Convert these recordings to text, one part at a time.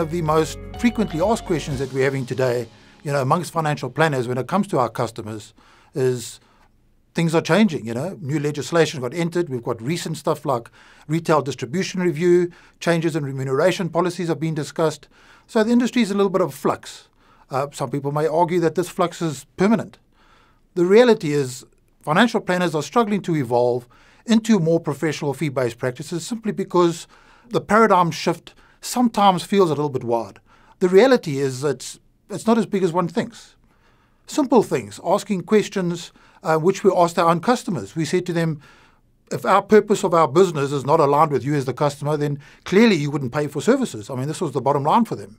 of the most frequently asked questions that we're having today, you know, amongst financial planners when it comes to our customers is things are changing, you know. New legislation got entered. We've got recent stuff like retail distribution review, changes in remuneration policies have been discussed. So the industry is a little bit of flux. Uh, some people may argue that this flux is permanent. The reality is financial planners are struggling to evolve into more professional fee-based practices simply because the paradigm shift sometimes feels a little bit wide. The reality is that it's not as big as one thinks. Simple things, asking questions uh, which we asked our own customers. We said to them, if our purpose of our business is not aligned with you as the customer, then clearly you wouldn't pay for services. I mean, this was the bottom line for them.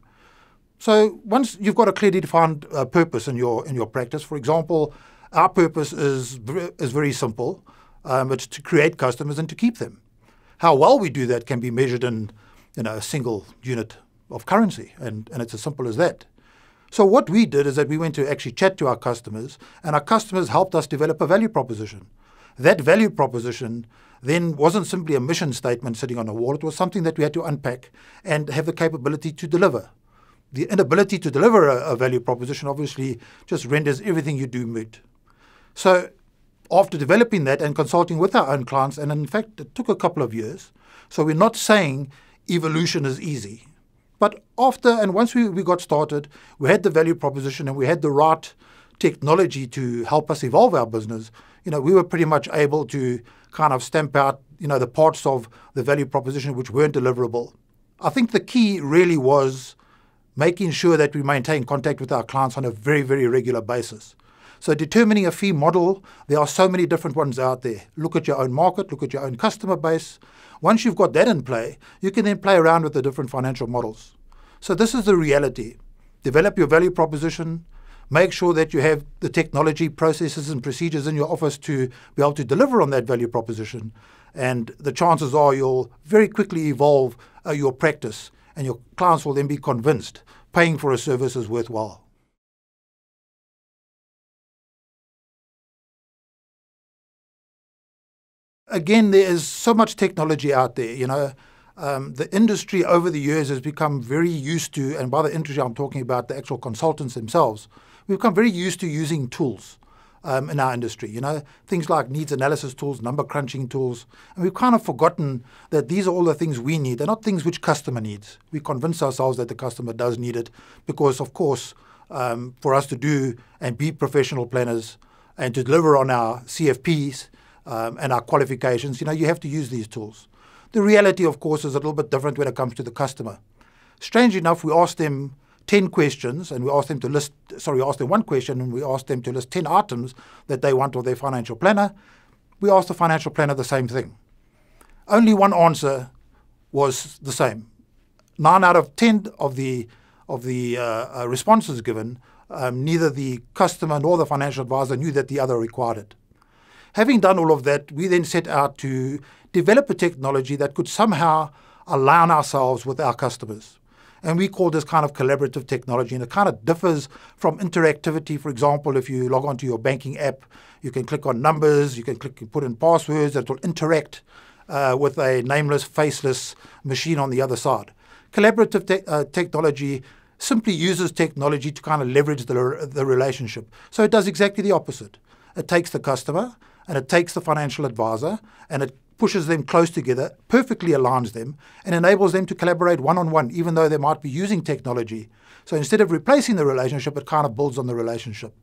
So once you've got a clearly defined uh, purpose in your in your practice, for example, our purpose is is very simple. Um, it's to create customers and to keep them. How well we do that can be measured in you know a single unit of currency, and, and it's as simple as that. So what we did is that we went to actually chat to our customers, and our customers helped us develop a value proposition. That value proposition then wasn't simply a mission statement sitting on a wall, it was something that we had to unpack and have the capability to deliver. The inability to deliver a, a value proposition obviously just renders everything you do moot. So after developing that and consulting with our own clients, and in fact, it took a couple of years. So we're not saying evolution is easy. But after and once we, we got started, we had the value proposition and we had the right technology to help us evolve our business, you know, we were pretty much able to kind of stamp out, you know, the parts of the value proposition which weren't deliverable. I think the key really was making sure that we maintain contact with our clients on a very, very regular basis. So determining a fee model, there are so many different ones out there. Look at your own market, look at your own customer base, once you've got that in play, you can then play around with the different financial models. So this is the reality. Develop your value proposition, make sure that you have the technology, processes and procedures in your office to be able to deliver on that value proposition. And the chances are you'll very quickly evolve uh, your practice and your clients will then be convinced paying for a service is worthwhile. Again, there is so much technology out there. You know, um, the industry over the years has become very used to, and by the industry, I'm talking about the actual consultants themselves. We've become very used to using tools um, in our industry. You know, things like needs analysis tools, number crunching tools, and we've kind of forgotten that these are all the things we need. They're not things which customer needs. We convince ourselves that the customer does need it because, of course, um, for us to do and be professional planners and to deliver on our CFPs um, and our qualifications, you know, you have to use these tools. The reality, of course, is a little bit different when it comes to the customer. Strange enough, we asked them 10 questions and we asked them to list, sorry, we asked them one question and we asked them to list 10 items that they want of their financial planner. We asked the financial planner the same thing. Only one answer was the same. Nine out of 10 of the, of the uh, uh, responses given, um, neither the customer nor the financial advisor knew that the other required it. Having done all of that, we then set out to develop a technology that could somehow align ourselves with our customers. And we call this kind of collaborative technology, and it kind of differs from interactivity. For example, if you log onto your banking app, you can click on numbers, you can click and put in passwords that will interact uh, with a nameless, faceless machine on the other side. Collaborative te- uh, technology simply uses technology to kind of leverage the, the relationship. So it does exactly the opposite. It takes the customer and it takes the financial advisor and it pushes them close together, perfectly aligns them, and enables them to collaborate one on one, even though they might be using technology. So instead of replacing the relationship, it kind of builds on the relationship.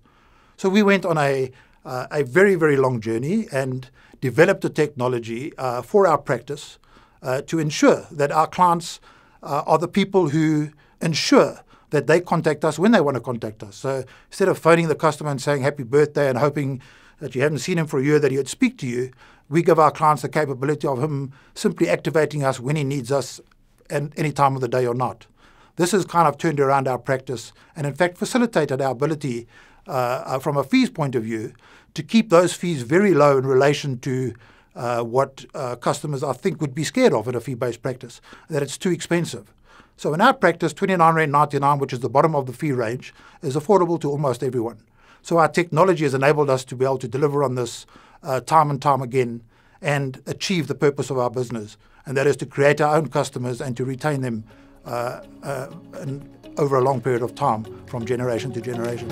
So we went on a, uh, a very, very long journey and developed a technology uh, for our practice uh, to ensure that our clients uh, are the people who ensure that they contact us when they want to contact us. So instead of phoning the customer and saying happy birthday and hoping that you haven't seen him for a year, that he would speak to you, we give our clients the capability of him simply activating us when he needs us and any time of the day or not. This has kind of turned around our practice and, in fact, facilitated our ability, uh, from a fees point of view, to keep those fees very low in relation to uh, what uh, customers, I think, would be scared of in a fee based practice, that it's too expensive. So, in our practice, $29.99, which is the bottom of the fee range, is affordable to almost everyone. So our technology has enabled us to be able to deliver on this uh, time and time again and achieve the purpose of our business, and that is to create our own customers and to retain them uh, uh, over a long period of time from generation to generation.